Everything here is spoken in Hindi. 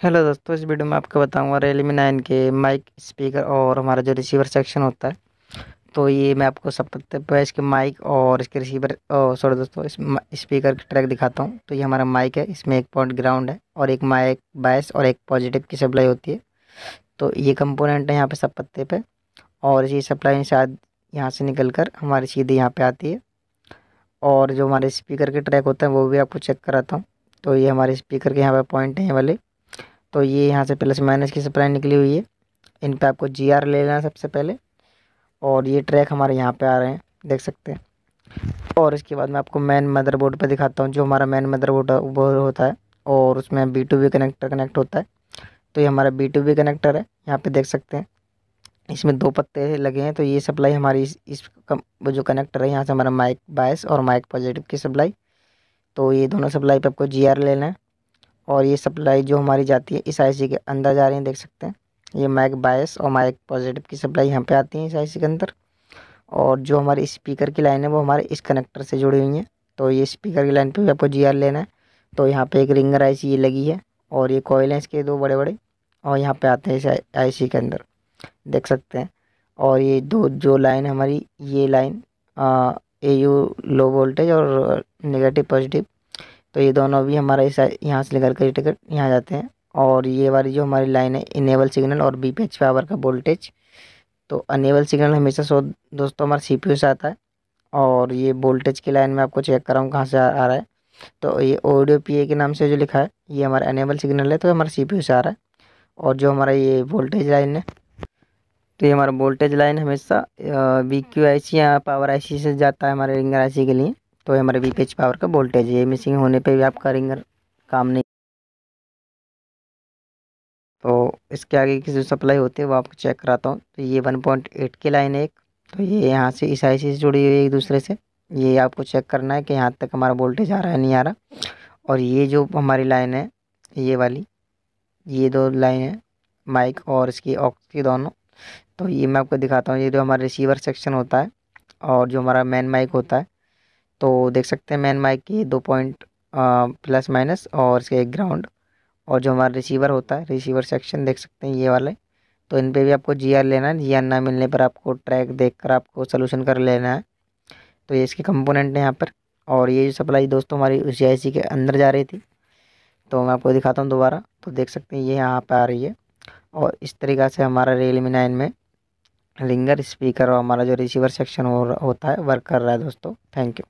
हेलो दोस्तों, इस वीडियो में आपको बताऊँगा रियलमी नाइन के माइक स्पीकर और हमारा जो रिसीवर सेक्शन होता है। तो ये मैं आपको सब पे इसके माइक और इसके रिसीवर सॉरी दोस्तों, इस स्पीकर की ट्रैक दिखाता हूँ। तो ये हमारा माइक है, इसमें एक पॉइंट ग्राउंड है और एक माइक बायस और एक पॉजिटिव की सप्लाई होती है। तो ये कंपोनेंट है यहाँ पे सब पत्ते पे और ये सप्लाई शायद यहाँ से निकल कर हमारी सीधे यहाँ पे आती है। और जो हमारे स्पीकर के ट्रैक होते हैं, वो भी आपको चेक कराता हूँ। तो ये हमारे स्पीकर के यहाँ पे पॉइंट हैं वाले। तो ये यहाँ से प्लस माइनस की सप्लाई निकली हुई है। इन पे आपको जी आर ले लेना सबसे पहले। और ये ट्रैक हमारे यहाँ पे आ रहे हैं देख सकते हैं। और इसके बाद मैं आपको मेन मदरबोर्ड पे दिखाता हूँ जो हमारा मेन मदरबोर्ड वो होता है। और उसमें B two B connector connect होता है। तो ये हमारा बी टू बी कनेक्टर है यहाँ पे देख सकते हैं। इसमें दो पत्ते लगे हैं तो ये सप्लाई हमारी इस, इस कम, वो जो कनेक्टर है यहाँ से हमारा माइक बायस और माइक पॉजिटिव की सप्लाई तो ये दोनों सप्लाई पे आपको जी आर लेना है। और ये सप्लाई जो हमारी जाती है, इस आईसी के अंदर जा रही है, देख सकते हैं। ये माइक बायस और माइक पॉजिटिव की सप्लाई यहाँ पे आती है इस आईसी के अंदर। और जो हमारी स्पीकर की लाइन है, वो हमारे इस कनेक्टर से जुड़ी हुई है। तो ये स्पीकर की लाइन पे भी आपको जी लेना है। तो यहाँ पे एक रिंगर आईसी ये लगी है और ये कोयल हैं इसके दो बड़े बड़े और यहाँ पे आते हैं इस आई के अंदर। देख सकते हैं। और ये दो, जो लाइन हमारी, ये line A U low voltage और नेगेटिव पॉजिटिव तो ये दोनों भी हमारा इस यहाँ से लेकर के टिकट यहाँ जाते हैं। और ये वाली जो हमारी लाइन है इनेबल सिग्नल और बी पी पावर का वोल्टेज तो अनेबल सिग्नल हमेशा सो दोस्तों हमारा सी से आता है। और ये वोल्टेज की लाइन में आपको चेक कर रहा हूँ कहाँ से आ, रहा है। तो ये ऑडियो पी ए के नाम से जो लिखा है ये हमारा अनेबल सिग्नल है तो हमारा सी से आ रहा है। और जो हमारा ये वोल्टेज लाइन है तो ये हमारा वोल्टेज लाइन हमेशा वी क्यू आई सी या पावर आई सी से जाता है हमारे रिंगर आई सी के लिए। तो ये हमारे वी पावर का वोल्टेज है। ये मिसिंग होने पे भी आपका रिंगर काम नहीं। तो इसके आगे की जो सप्लाई होती है वो आपको चेक कराता हूँ। तो ये वन पॉइंट एट की लाइन है एक। तो ये यहाँ से इस आई से जुड़ी हुई है एक दूसरे से। ये आपको चेक करना है कि यहाँ तक हमारा वोल्टेज आ रहा है, नहीं आ रहा। और ये जो हमारी लाइन है, ये वाली, ये दो लाइन है माइक और इसकी ऑक्स की दोनों। तो ये मैं आपको दिखाता हूँ। ये जो हमारा रिसीवर सेक्शन होता है और जो हमारा मेन माइक होता है तो देख सकते हैं मैन माइक की दो पॉइंट प्लस माइनस और इसके एक ग्राउंड और जो हमारा रिसीवर होता है रिसीवर सेक्शन देख सकते हैं ये वाले. तो इन पे भी आपको जी आर लेना है जी आर ना मिलने पर आपको ट्रैक देख कर आपको सोल्यूशन कर लेना है. तो ये इसके कंपोनेंट हैं यहाँ पर. और ये जो सप्लाई दोस्तों हमारी उस जी के अंदर जा रही थी तो मैं आपको दिखाता हूँ दोबारा. तो देख सकते हैं ये यहाँ पर आ रही है. और इस तरीक़ा से हमारा रियलमी नाइन में रिंगर स्पीकर और हमारा जो रिसीवर सेक्शन हो, होता है वर्क कर रहा है दोस्तों. Thank you